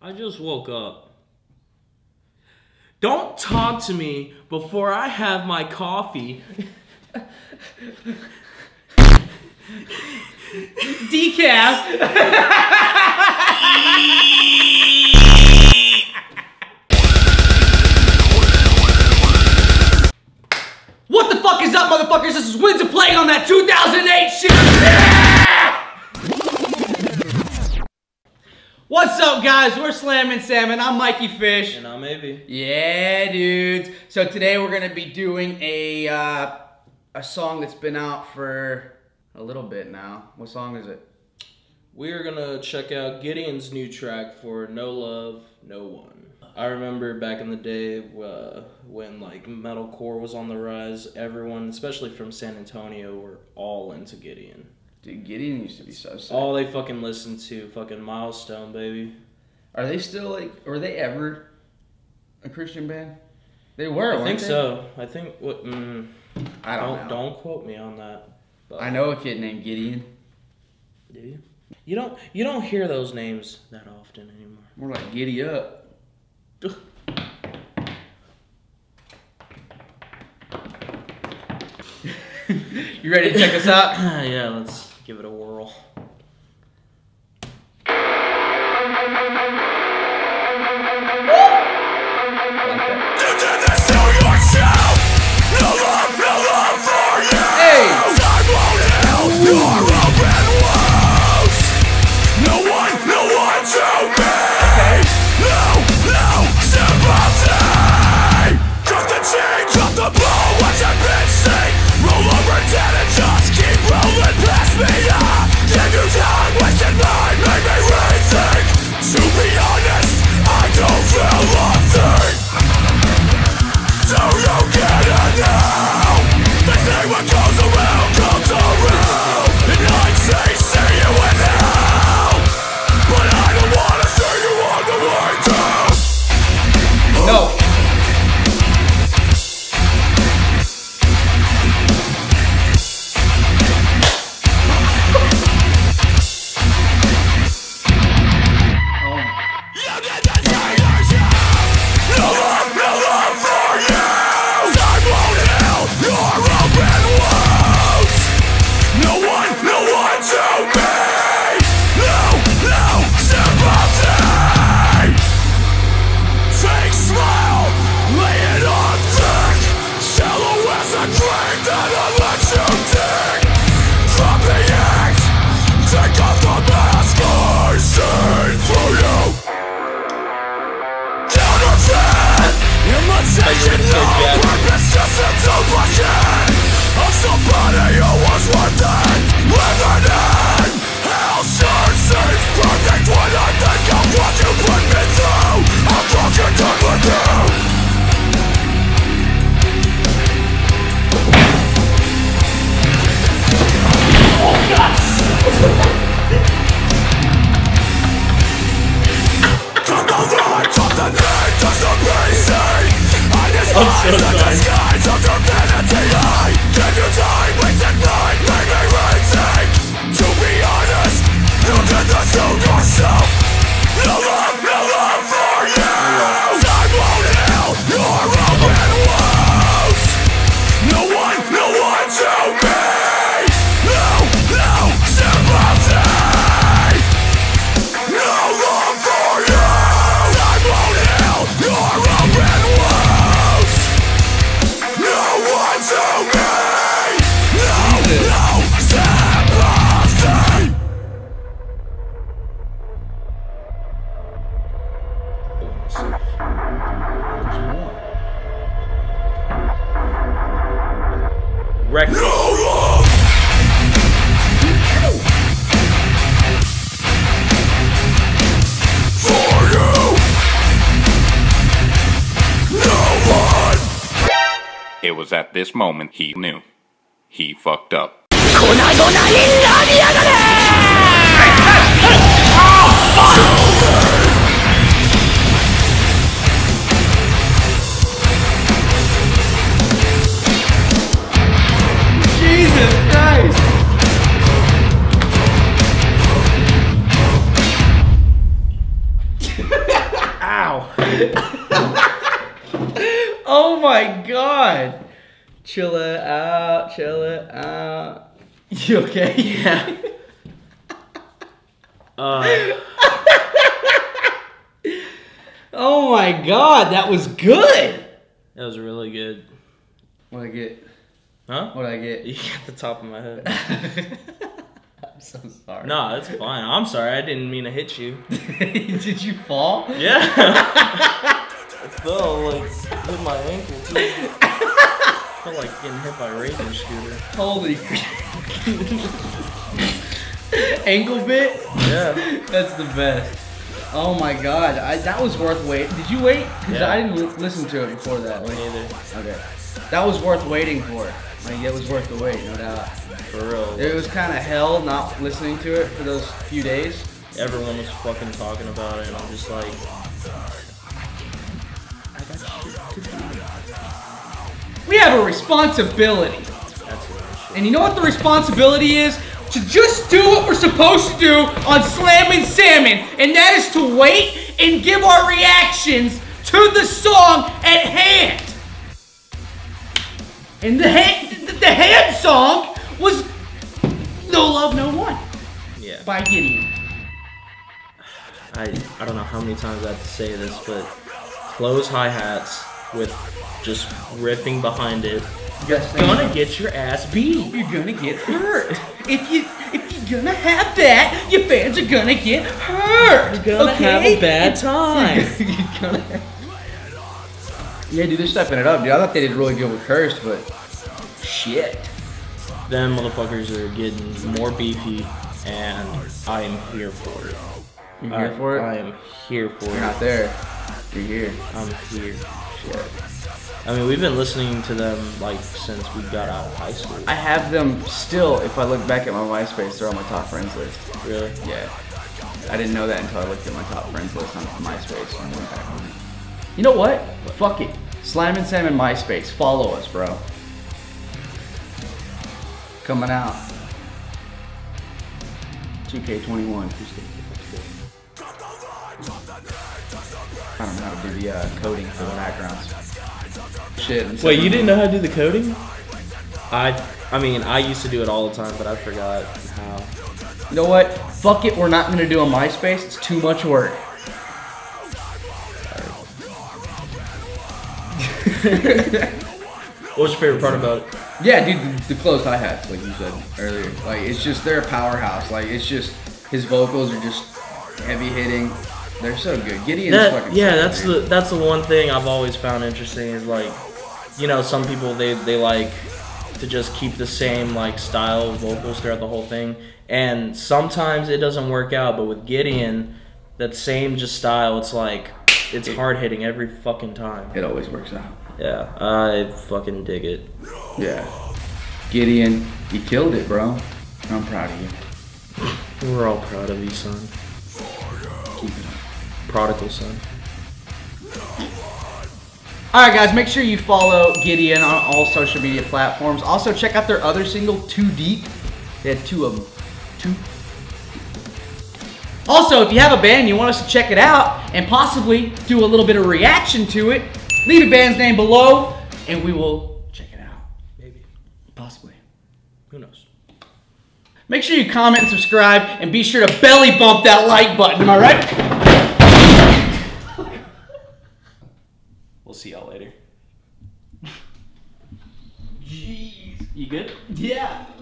I just woke up. Don't talk to me before I have my coffee. Decaf. what the fuck is up, motherfuckers? This is Winds of Plague on that 2008 shit. What's up, guys? We're Slammin' Salmon. I'm Mikey Fish. And I'm Avy. Yeah, dudes. So today we're gonna be doing a uh, a song that's been out for a little bit now. What song is it? We are gonna check out Gideon's new track for No Love, No One. I remember back in the day uh, when like metalcore was on the rise, everyone, especially from San Antonio, were all into Gideon. Dude, Gideon used to be so sick. All they fucking listen to, fucking Milestone, baby. Are they still like? Were they ever a Christian band? They were. I think they? so. I think what. Mm, I don't, don't know. don't quote me on that. But I know a kid named Gideon. Do you? You don't. You don't hear those names that often anymore. More like Giddy Up. You ready to check us out? yeah, let's give it a whirl. Like that. Hey! Imitation, no purpose, just a duplicate Of somebody despise the disguise of your vanity give you time, wasted night, make me rethink To be honest, you did this to yourself Record. No love for you No one It was at this moment he knew. He fucked up. Jesus Chill it out, chill it out. You okay? Yeah. Uh, Oh my god, that was good. that was really good. What I get? Huh? What I get? You got the top of my head. I'm so sorry. No, that's fine. I'm sorry. I didn't mean to hit you. Did you fall? Yeah. I fell like hit my ankle too. I felt like getting hit by a razor scooter. Holy ankle bit? Yeah. That's the best. Oh my god, I, that was worth wait. Did you wait? Because Yeah. I didn't l- listen to it before that. Me Like, neither. okay, that was worth waiting for. Like it was worth the wait, no doubt. For real. It was kind of hell not listening to it for those few days. Everyone was fucking talking about it, and I'm just like, We have a responsibility, and you know what the responsibility is? To just do what we're supposed to do on Slam and Salmon, and that is to wait and give our reactions to the song at hand. And the hand, the hand song was No Love, No One Yeah. by Gideon. I I don't know how many times I have to say this, but close hi hats with just riffing behind it. You're Gonna get your ass beat. You're gonna get hurt. If you if you're gonna have that, your fans are gonna get hurt. You're gonna have a bad time. You're gonna- Yeah, dude, they're stepping it up, dude. I thought they did really good with Cursed, but shit. Them motherfuckers are getting more beefy, and I am here for it. You I- here for it? I am here for You're it. not there. You're here. I'm here. Shit. I mean, we've been listening to them like since we got out of high school. I have them still. If I look back at my MySpace, they're on my top friends list. Really? Yeah. I didn't know that until I looked at my top friends list on MySpace and went back on it. You know what? Fuck it. Slam and Sam and MySpace. Follow us, bro. Coming out. 2K21. I don't know how to do the uh, coding for the backgrounds. Shit. I'm Wait, you didn't know how to do the coding? I, I mean, I used to do it all the time, but I forgot how. You know what? Fuck it. We're not gonna do a MySpace. It's too much work. What was your favorite part about it? Yeah, dude, the, the closed hi hats, like you said earlier. Like it's just they're a powerhouse. Like it's just his vocals are just heavy hitting. They're so good. Gideon's That, fucking. yeah, that's dude. the that's the one thing I've always found interesting is like, you know, some people they they like to just keep the same like style of vocals throughout the whole thing, and sometimes it doesn't work out. But with Gideon, that same just style, it's like it's hard hitting every fucking time. It always works out. Yeah, I fucking dig it. Yeah. Gideon, you killed it, bro. I'm proud of you. We're all proud of you, son. Keep it up. Prodigal son. All right, guys, make sure you follow Gideon on all social media platforms. Also, check out their other single, 2 Deep. They had two of them. Two. Also, if you have a band you want us to check it out and possibly do a little bit of reaction to it, leave a band's name below and we will check it out. Maybe. Possibly. Who knows? Make sure you comment and subscribe and be sure to belly bump that like button, am Yeah.